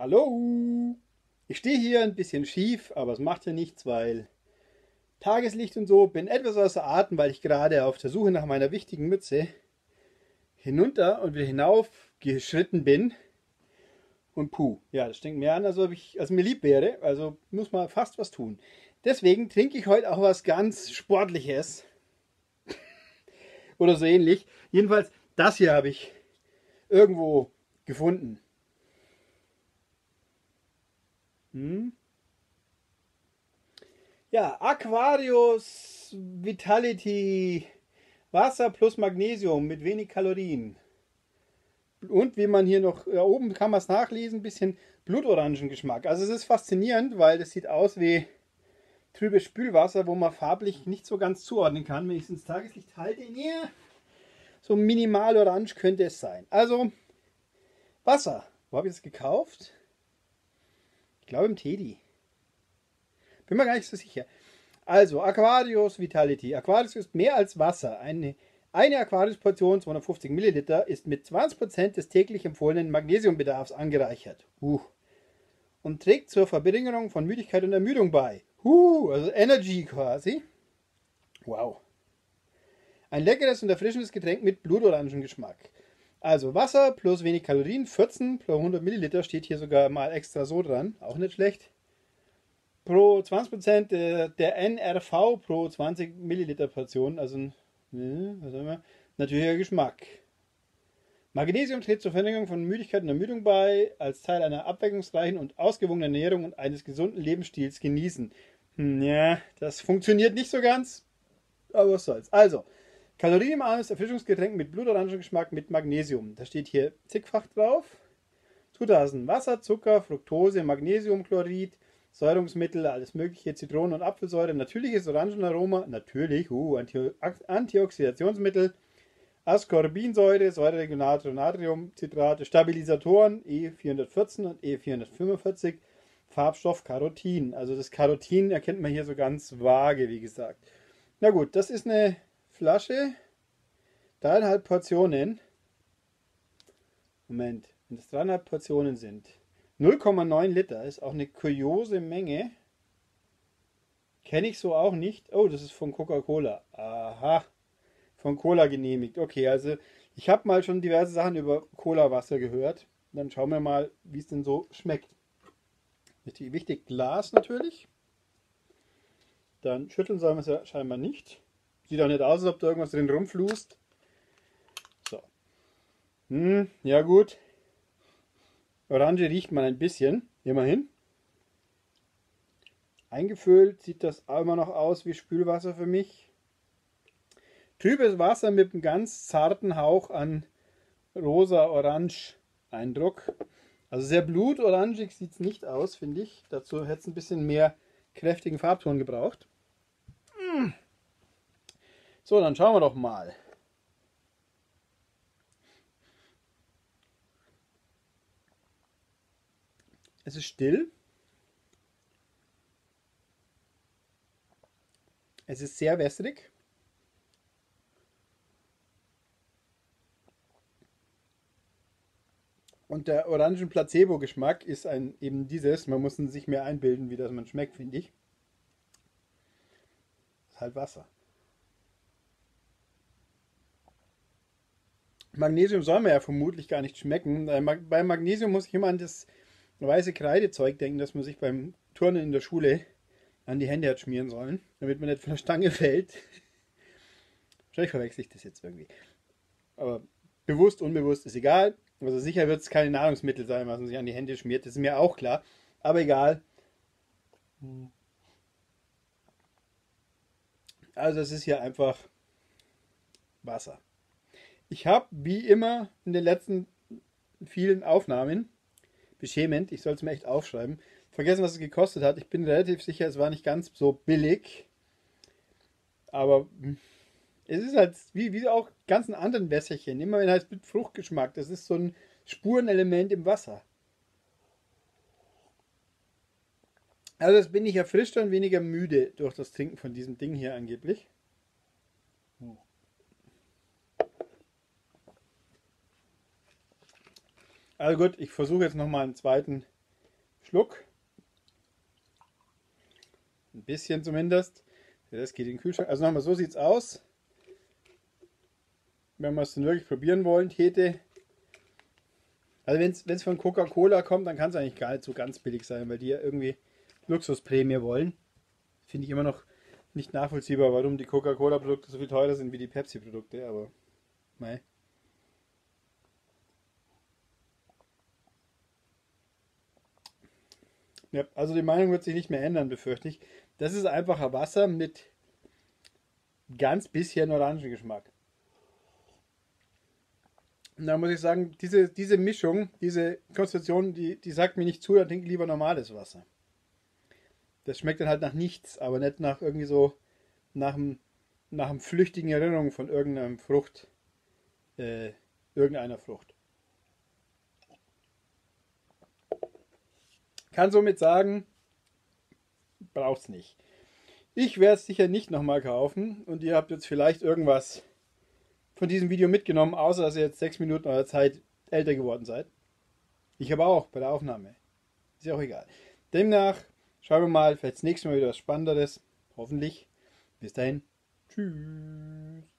Hallo! Ich stehe hier ein bisschen schief, aber es macht ja nichts, weil Tageslicht und so, bin etwas außer Atem, weil ich gerade auf der Suche nach meiner wichtigen Mütze hinunter und wieder hinauf geschritten bin. Und puh, ja, das stinkt mir an, als ob ich, als mir lieb wäre. Also muss man fast was tun. Deswegen trinke ich heute auch was ganz Sportliches. Oder so ähnlich. Jedenfalls, das hier habe ich irgendwo gefunden. Hm? Ja, Aquarius Vitality Wasser plus Magnesium mit wenig Kalorien. Und wie man hier noch, da oben kann man es nachlesen, ein bisschen Blutorangengeschmack. Also es ist faszinierend, weil das sieht aus wie trübes Spülwasser, wo man farblich nicht so ganz zuordnen kann. Wenn ich es ins Tageslicht halte, yeah, so minimal orange könnte es sein. Also Wasser. Wo habe ich es gekauft? Ich glaube im Teddy. Bin mir gar nicht so sicher. Also, Aquarius Vitality. Aquarius ist mehr als Wasser. Eine, eine Aquarius-Portion, 250 Milliliter, ist mit 20% des täglich empfohlenen Magnesiumbedarfs angereichert. Uh. Und trägt zur Verringerung von Müdigkeit und Ermüdung bei. Uh, also Energy quasi. Wow. Ein leckeres und erfrischendes Getränk mit Blutorangengeschmack. Also Wasser plus wenig Kalorien, 14 pro 100 Milliliter steht hier sogar mal extra so dran, auch nicht schlecht. Pro 20% der, der NRV pro 20 Milliliter Portion, also ein wir? natürlicher Geschmack. Magnesium trägt zur Verringerung von Müdigkeit und Ermüdung bei, als Teil einer abwechslungsreichen und ausgewogenen Ernährung und eines gesunden Lebensstils genießen. Hm, ja, das funktioniert nicht so ganz, aber was soll's. Also, Kalorienarmes Erfrischungsgetränk mit Blutorangengeschmack mit Magnesium. Da steht hier zigfach drauf. Zutaten Wasser, Zucker, Fructose, Magnesiumchlorid, Säurungsmittel, alles mögliche, Zitronen- und Apfelsäure, natürliches Orangenaroma, natürlich, uh, Anti Antioxidationsmittel, Ascorbinsäure, Säureregulator, Natriumcitrate, Stabilisatoren E414 und E445, Farbstoff Carotin. Also das Carotin erkennt man hier so ganz vage, wie gesagt. Na gut, das ist eine Flasche, dreieinhalb Portionen. Moment, wenn das dreieinhalb Portionen sind. 0,9 Liter ist auch eine kuriose Menge. Kenne ich so auch nicht. Oh, das ist von Coca-Cola. Aha, von Cola genehmigt. Okay, also ich habe mal schon diverse Sachen über Cola-Wasser gehört. Dann schauen wir mal, wie es denn so schmeckt. Wichtig, Glas natürlich. Dann schütteln sollen wir es ja scheinbar nicht. Sieht auch nicht aus, als ob da irgendwas drin rumflust. So. Hm, ja gut. Orange riecht man ein bisschen, immerhin. Eingefüllt sieht das immer noch aus wie Spülwasser für mich. Trübes Wasser mit einem ganz zarten Hauch an rosa-orange-Eindruck. Also sehr blutorangig sieht es nicht aus, finde ich. Dazu hätte es ein bisschen mehr kräftigen Farbton gebraucht. So, dann schauen wir doch mal. Es ist still. Es ist sehr wässrig. Und der Orangen-Placebo-Geschmack ist ein, eben dieses. Man muss sich mehr einbilden, wie das man schmeckt, finde ich. Ist halt Wasser. Magnesium soll man ja vermutlich gar nicht schmecken. Bei Magnesium muss ich immer an das weiße Kreidezeug denken, das man sich beim Turnen in der Schule an die Hände hat schmieren sollen, damit man nicht von der Stange fällt. Wahrscheinlich verwechsel ich das jetzt irgendwie. Aber bewusst, unbewusst ist egal. Also sicher wird es keine Nahrungsmittel sein, was man sich an die Hände schmiert. Das ist mir auch klar. Aber egal. Also es ist hier einfach Wasser. Ich habe, wie immer in den letzten vielen Aufnahmen, beschämend, ich soll es mir echt aufschreiben, vergessen, was es gekostet hat. Ich bin relativ sicher, es war nicht ganz so billig. Aber es ist halt wie, wie auch ganzen anderen Wässerchen. Immer wenn halt mit Fruchtgeschmack. Das ist so ein Spurenelement im Wasser. Also jetzt bin ich erfrischter und weniger müde durch das Trinken von diesem Ding hier angeblich. Also gut, ich versuche jetzt nochmal einen zweiten Schluck. Ein bisschen zumindest. Das geht in den Kühlschrank. Also nochmal, so sieht es aus. Wenn wir es dann wirklich probieren wollen, täte. Also wenn es von Coca-Cola kommt, dann kann es eigentlich gar nicht so ganz billig sein, weil die ja irgendwie Luxusprämie wollen. Finde ich immer noch nicht nachvollziehbar, warum die Coca-Cola-Produkte so viel teurer sind wie die Pepsi-Produkte, aber mei. Ja, also die Meinung wird sich nicht mehr ändern, befürchte ich. Das ist einfacher Wasser mit ganz bisschen Orangengeschmack. Und da muss ich sagen, diese, diese Mischung, diese Konstellation, die, die sagt mir nicht zu, da trinke ich lieber normales Wasser. Das schmeckt dann halt nach nichts, aber nicht nach irgendwie so, nach einem, nach einem flüchtigen Erinnerung von irgendeinem Frucht, äh, irgendeiner Frucht. Kann somit sagen, braucht's nicht. Ich werde es sicher nicht nochmal kaufen und ihr habt jetzt vielleicht irgendwas von diesem Video mitgenommen, außer dass ihr jetzt sechs Minuten eurer Zeit älter geworden seid. Ich habe auch bei der Aufnahme. Ist ja auch egal. Demnach schauen wir mal, vielleicht das nächste Mal wieder was Spannenderes. Hoffentlich. Bis dahin. Tschüss.